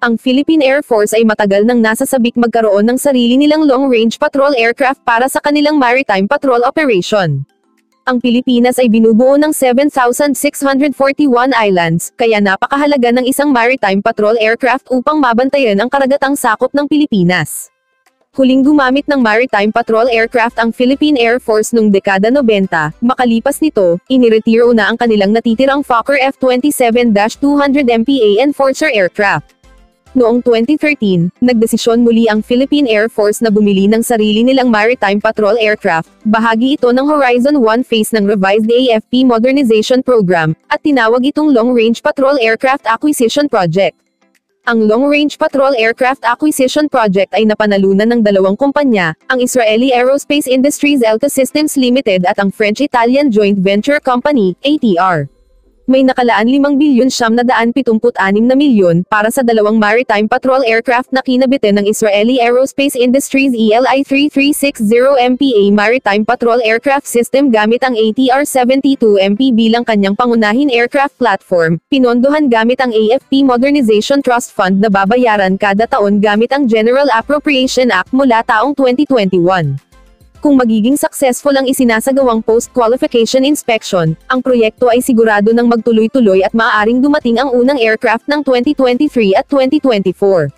Ang Philippine Air Force ay matagal nang nasa sabik magkaroon ng sarili nilang long-range patrol aircraft para sa kanilang maritime patrol operation. Ang Pilipinas ay binubuo ng 7,641 islands, kaya napakahalaga ng isang maritime patrol aircraft upang mabantayan ang karagatang sakop ng Pilipinas. Huling gumamit ng maritime patrol aircraft ang Philippine Air Force noong dekada 90, makalipas nito, iniretiro na ang kanilang natitirang Fokker F-27-200 MPA Enforcer aircraft. Noong 2013, nagdesisyon muli ang Philippine Air Force na bumili ng sarili nilang maritime patrol aircraft, bahagi ito ng Horizon 1 phase ng revised AFP Modernization Program, at tinawag itong Long Range Patrol Aircraft Acquisition Project. Ang Long Range Patrol Aircraft Acquisition Project ay napanalunan ng dalawang kumpanya, ang Israeli Aerospace Industries Elta Systems Limited at ang French-Italian Joint Venture Company, ATR may nakalaan 5 bilyon siyam na daan 76 na milyon para sa dalawang maritime patrol aircraft na kinabitin ng Israeli Aerospace Industries ELI 3360 MPA Maritime Patrol Aircraft System gamit ang ATR-72MP bilang kanyang pangunahin aircraft platform, pinondohan gamit ang AFP Modernization Trust Fund na babayaran kada taon gamit ang General Appropriation Act mula taong 2021. Kung magiging successful ang isinasagawang post-qualification inspection, ang proyekto ay sigurado ng magtuloy-tuloy at maaaring dumating ang unang aircraft ng 2023 at 2024.